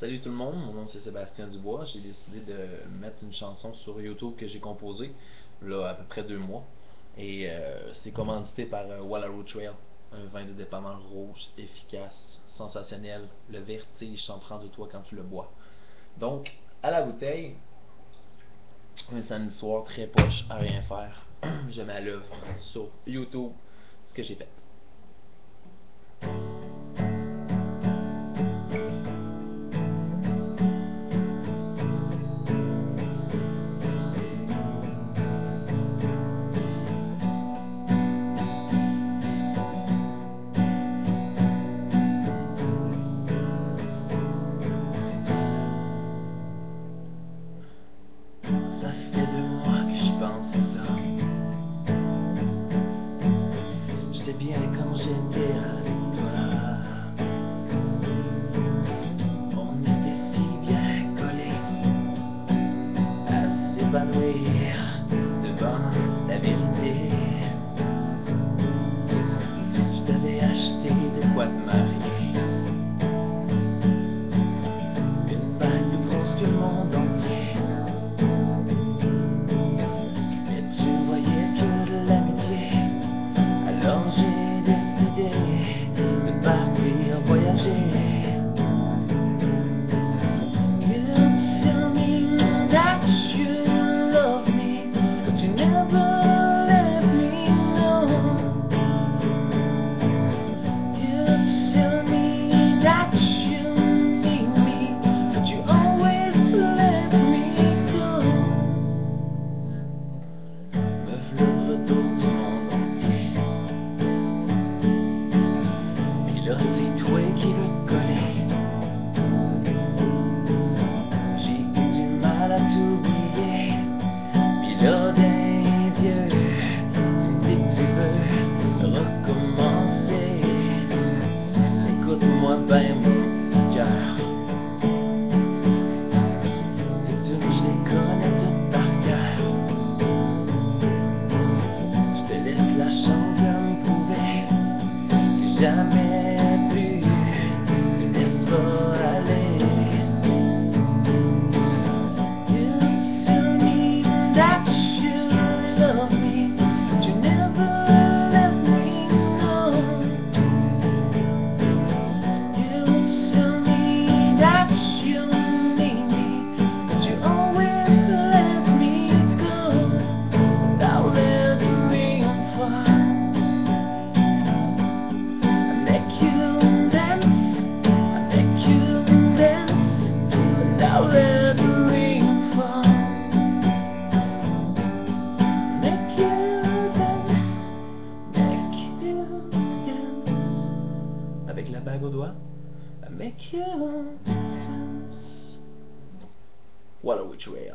Salut tout le monde, mon nom c'est Sébastien Dubois. J'ai décidé de mettre une chanson sur YouTube que j'ai composée, là à peu près deux mois. Et euh, c'est commandité par euh, Wallaroo Trail, un vin de dépanneur rouge, efficace, sensationnel. Le vertige s'en prend de toi quand tu le bois. Donc, à la bouteille, un samedi soir très poche à rien faire. Je mets l'œuvre sur YouTube ce que j'ai fait. Bien quand j'étais avec toi. Là, c'est toi qui le make you dance. What a witch way